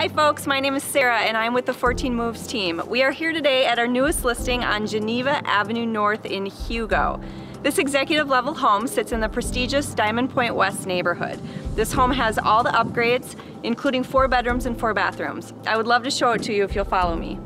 Hi folks, my name is Sarah and I'm with the 14 Moves team. We are here today at our newest listing on Geneva Avenue North in Hugo. This executive level home sits in the prestigious Diamond Point West neighborhood. This home has all the upgrades, including four bedrooms and four bathrooms. I would love to show it to you if you'll follow me.